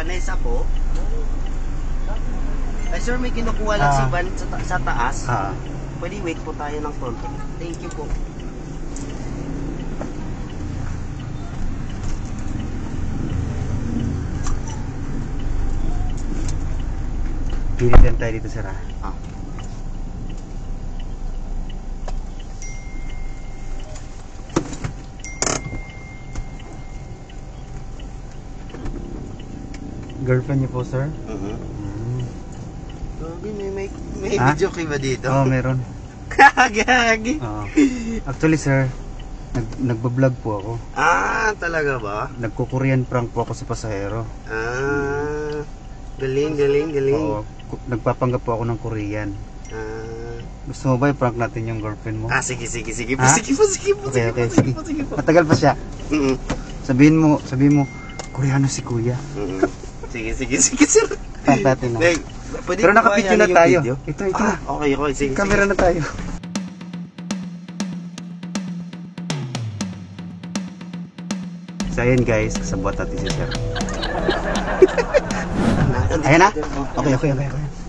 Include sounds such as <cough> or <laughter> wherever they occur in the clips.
Japanese ako. Ay sir, may kinukuha lang Ah. si Van sa, ta- sa taas. Ah, Pwede wait po tayo ng konti. Thank you po. pili din tayo dito sir ah. Ah. Girlfriend niyo po sir? Mhm. Mm. Grabe, may, may, may Ha? video kay ba dito? Oo, meron. <laughs> Kagagi. Oo. Actually sir, nag nagbablog po ako. Ah, talaga ba? Nagko-Korean prank po ako sa pasahero. Ah, galing, galing, galing. Oo. ku- Nagpapanggap po ako ng Korean. Ah, Gusto mo ba i-prank natin yung girlfriend mo? ah, sige, sige, sige po, Ha? sige po, sige po, Okay, sige okay, po, sige sige. po, sige po. Matagal pa siya. Mm-mm. Sabihin mo, sabihin mo, Koreano si kuya. Mm-mm. Sige, sige, sige, sir. Prank natin na. Pwede Pero nakapidyo na tayo. video? Ito, ito Ah, okay, okay, sige, Camera sige. na tayo. So ayun guys, kasabot natin si Sir. <laughs> Ayan na? Okay, okay, okay. okay.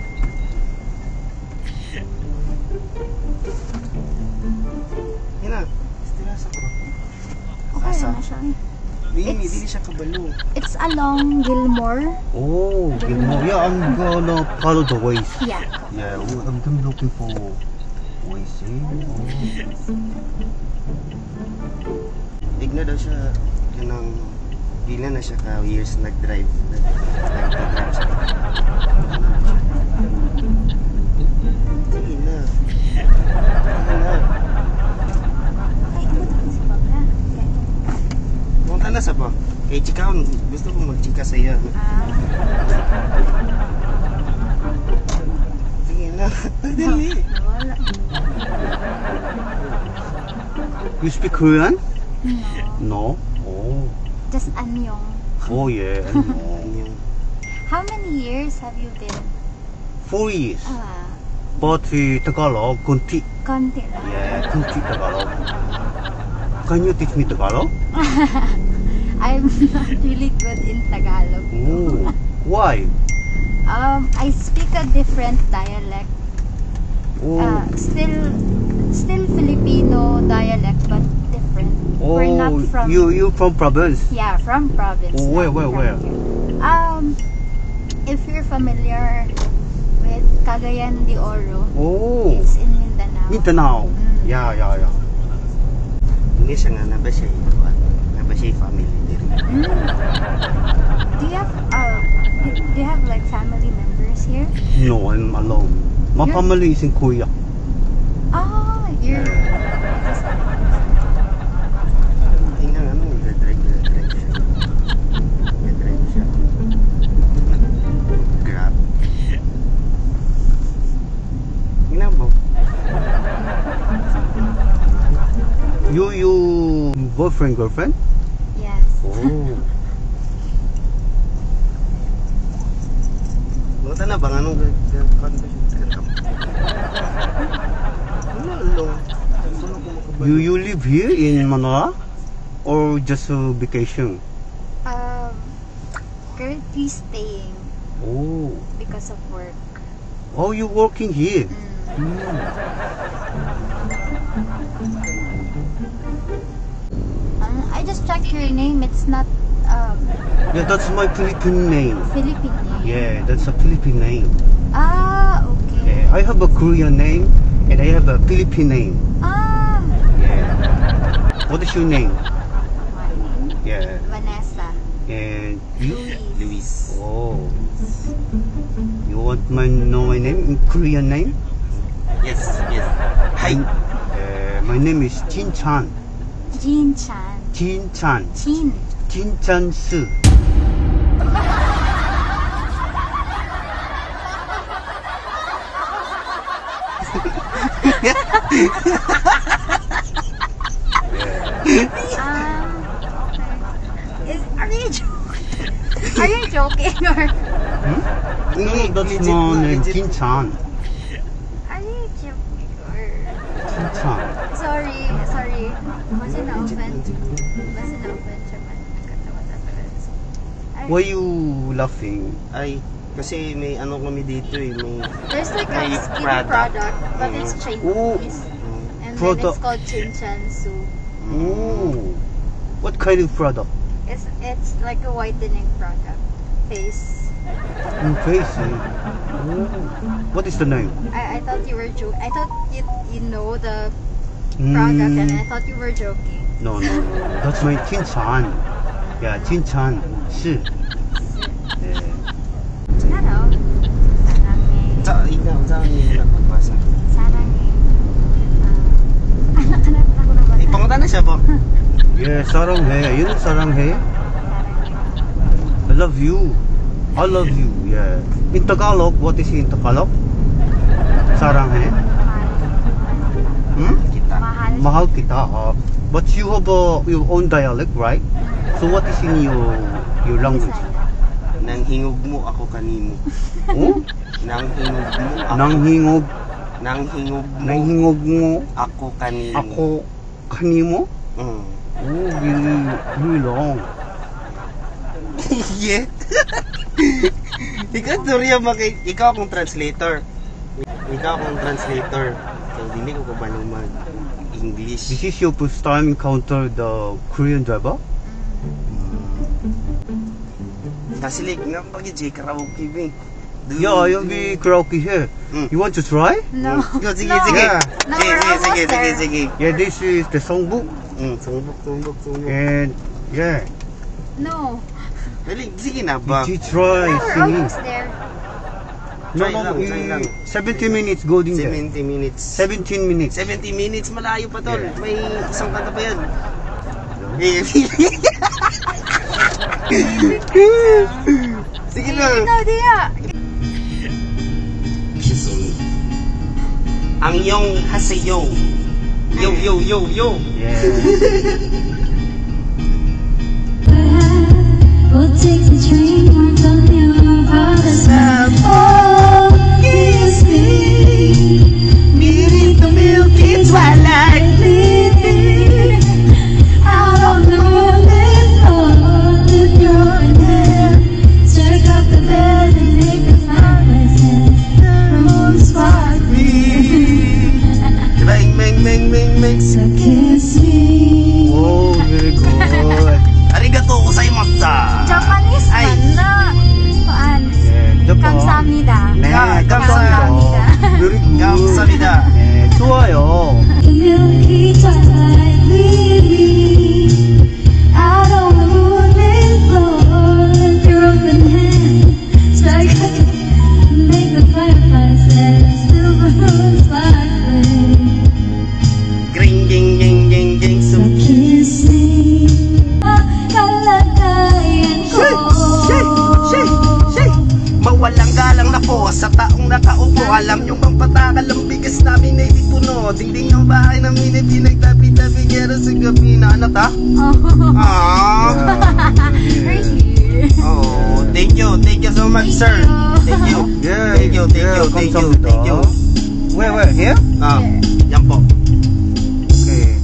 Yan na, ko. Okay Asa? na siya. Dili, It's- dili siya kabalo. It's along Gilmore. Oh, Gilmore. Yeah, I'm gonna follow the ways. Yeah. Yeah, well, I'm, I'm looking for ways. Eh? Oh. Igna daw siya, yun ang, di na siya ka years nag-drive. Nag- Nag-drive siya. Sige na. Sige. Punta sa pa. Kay chika, gusto ko mag-chika sa iyo. Sige na. Dali. nawala. You speak Korean? No. No. Oh. Just anyong. Oh yeah. Ayun. <laughs> How many years have you been? Four years. Ah, But uh, Tagalog, kunti. lang. Yeah, kunti Tagalog. Can you teach me Tagalog? <laughs> I'm not really good in Tagalog. Oh. Why? Um, I speak a different dialect. Oh. Uh, still, still Filipino dialect, but different. oh. We're not from. You you from province? Yeah, from province. Oh, where, where, where? here. Um, if you're familiar with Cagayan de Oro, Oh. it's in Mindanao. Mindanao. Mm. Yeah, yeah, yeah. Hindi siya nga naba siya ikuan. Naba siya family diri. Mm. Do you have uh, do you have like family members here? No, I'm alone. My You're- family is in Korea. Oh, you're. Boyfriend girlfriend? Yes. Oh. Buta <laughs> na bang anong gagawin ba siya? Wala lang. Saan ako makabalik? You you live here in Manila or just a vacation? Um, currently staying Oh. because of work. Oh, you working here? Mm. Hmm. I just checked your name. It's not um, Yeah, that's my Philippine name. Philippine name. Yeah, that's a Philippine name. Ah, okay. Yeah, I have a Korean name And I have a Philippine name. Ah, Yeah. What is your name? my name, Yeah. Vanessa. And you? Louise. Luis. Oh. You want my know my name in Korean name? Yes, yes. Hi. Uh, my name is Jin Chan. Jin Chan. Tin Chan, Tin soup. Ah, um, is, are you joking? Are you joking or? Hmm? No, that's not Chinchan. Why you laughing? Ay, kasi may ano kami dito eh. May, There's like may a skinny product. product, but it's Mm. Chinese. mm, And then Product. it's called Chin Chan Su. Oh. What kind of product? It's it's like a whitening product. Face. In face. eh? What is the name? I, I thought you were joking. I thought you you know the product, and I Mm, thought you were joking. no, no, no. That's my Jin Chan. Yeah, Jin Chan. Shi. Yeah. Hello. Saranghe. Sa, ikaw, saan niyo na pagbasa? Saranghe. Ah, anak anak ako na ba? Eh, pangutan na siya po. Yeah, saranghe. You know saranghe? I love you. I love you. Yeah. In Tagalog, what is in Tagalog? Saranghe. Hmm? Kita. Mahal. Mahal kita. ah. But you have uh, your own dialect, right? So what is in your your language? Nang hingog mo ako kanimo. Oh? Nang hingog mo ako. Nang hingog, Nang hingog mo nang hingog mo ako kanimo. ako kanimo? Mm. Oh, really, really long. <laughs> yeah. <laughs> ikaw, Surya, maki, ikaw akong translator. Ikaw akong translator. So, hindi ko kabalo mag-English. This is your first time encounter the Korean driver? Kasi like, nga pag i karaoke ba eh. Yeah, you'll be karaoke here. Mm. You want to try? No. Sige, sige, no. sige. No, sige, we're sige, almost sige, sige, there. sige. Yeah, this is the songbook. Mm. And yeah, No. Dali, sige na ba? did you try No, we're singing? No, Try no, lang, try lang. 70 minutes golden there. 70 minutes. 17 minutes. 70 minutes, malayo pa tol. Yeah. May isang kanta pa yan. Eh, <laughs> Sige na. No, dia. Ang yung haseyo. Yo, yo, yo, yo. Yeah. We'll take the train marked on your alam nyo bang patakal ang bigas namin ay di puno Dingding ang bahay namin ay di nagtabi-tabi Kero sa gabi na anak ha? Oh. Ah. Aww. right. Oh, thank you. Thank you so much, sir. Thank you. Yeah, thank you, thank you, thank you, thank you. Oh. Where, where, here? Ah, yan po. Okay.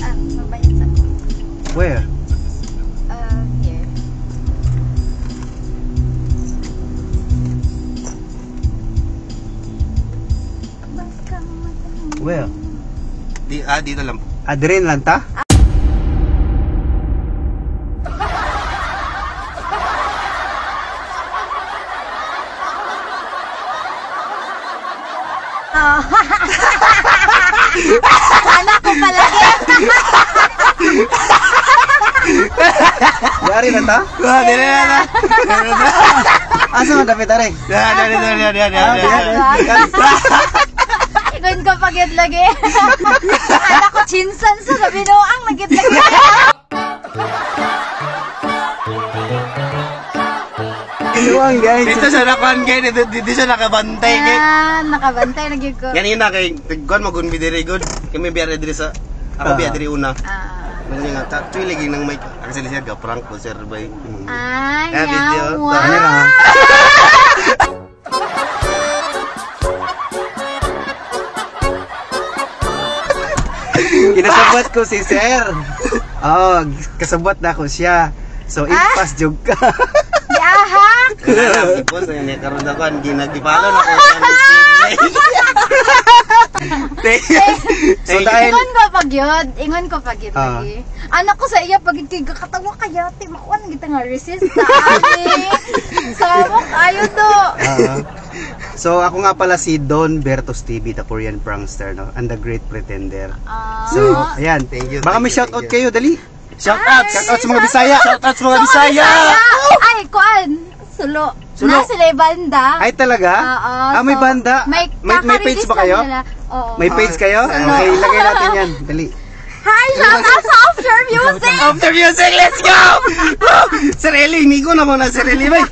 Ah, mabayad sa Where? Where? Di, ah, dito lang po. Adren lang ta? Oh. Anak ko palagi. Dari na ta? Ah, dili na na. Asa man dapat are? Dili, dili, dili, dili, Ah, pagit lagi. Anak <laughs> ko chinsan sa gabi noang nagit lagi. Kinuang guys. Dito siya nakuhan kayo, dito, dito siya nakabantay kayo. Yan, nakabantay lagi ko. Ganina kay Tigwan magun bi diri good. Kami biya diri sa ako biya diri una. Ah. Nang nga tuy lagi nang mic. Ako sila siya ga prank ko sir bay. Ay, Ah, wow. Ano na? <laughs> Kinasabot ko <laughs> si Sir. Oh, kasabot na ko siya. So, impas jug ka. Yaha! Ipos na niya karon ako ang ginagipalo na ko sa so, dahil... Ingon ko pag yun. Ingon ko pag yun Ah. lagi. Anak ko sa iya pag katawa kaya ti makuan kita nga resist sa ate. Sabok ayo do. Ah. so, ako nga pala si Don Bertos TV, the Korean prankster, no? And the Great Pretender. Ah. So, ayan. Thank you, Baka thank may you, shoutout thank you. kayo, dali. Shout out, Shout out sa mga Bisaya. Shout out sa mga Bisaya. Ay, kuan. Sulo. Sulo. Na sila yung banda. Ay, talaga? Oo, ah, may so, banda? May, may, may page ba kayo? nila. Oo. May page kayo? Ah, Okay, ilagay natin yan. <laughs> Dali. Hi, shout out sa After Music! <laughs> After music, let's go! <laughs> Sir Eli, hindi ko na muna Sir Eli bay.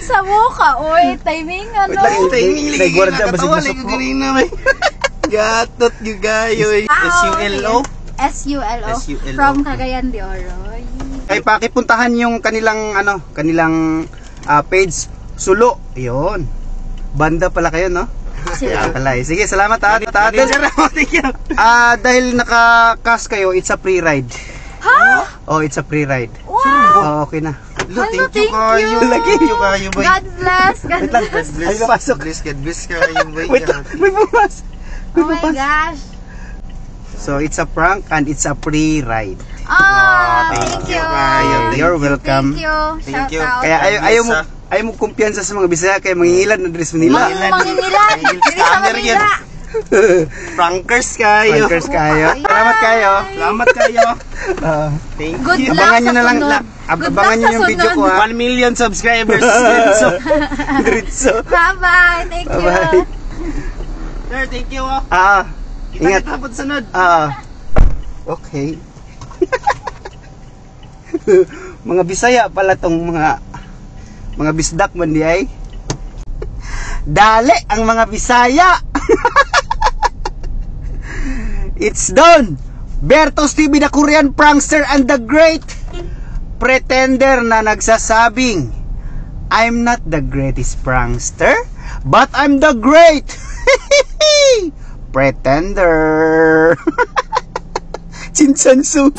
sa mukha, oy. Timing ano. Wait lang, Timing nakatawa masok lagi ko. ganina bay. Gatot yung gayo eh. Ah, S-U-L-O. S-U-L-O. S-U-L-O. From Cagayan de Oro. Ay, pakipuntahan yung kanilang, ano, kanilang ah, page. Sulo. Yun. Banda pala kayo, no? Sila. Pala eh. Sige, salamat ako, thank you. Ah, dahil naka-cast kayo, it's a free ride. Ha? Oh, it's a free ride. Wow! Oh, okay na. Lo, Hello, thank thank you kayo. you. Lagi you kayo bay. God bless. God Wait lang. bless. Bless, Ay, pasok. bless, God bless kayo bay. Wait lang. May bumas. May Oh my bumas. gosh. So, it's a prank and it's a free ride. Ah, thank thank you you. kayo. You're you. welcome. Thank you. Thank you. Kaya ayaw, ayaw mo, ayaw mo kumpiyansa sa mga Bisaya kaya mangingilan na dress Manila. Mangingilan. Dili sa. Manila. Prankers kayo. Prankers kayo. Salamat kayo. Salamat kayo. <laughs> Ah, Thank Good you. abangan nyo na lang. La, abangan nyo yung video ko ha. 1 million subscribers. <laughs> so, Diretso. Bye-bye. Thank you. Bye-bye. sir, thank you. Oh. Ah, Kita ingat. kita sunod. Ah, okay. <laughs> mga Bisaya pala tong mga mga bisdak man di ay. Dali ang mga Bisaya. <laughs> It's done. Bertos TV the Korean prankster and the great pretender na nagsasabing I'm not the greatest prankster, but I'm the great <laughs> pretender. 金蟾酥